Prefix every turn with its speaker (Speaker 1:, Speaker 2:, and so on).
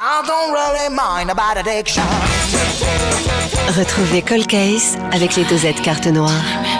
Speaker 1: I don't really mind about addiction.
Speaker 2: Retrouvez Cold Case avec les dosettes carte noire.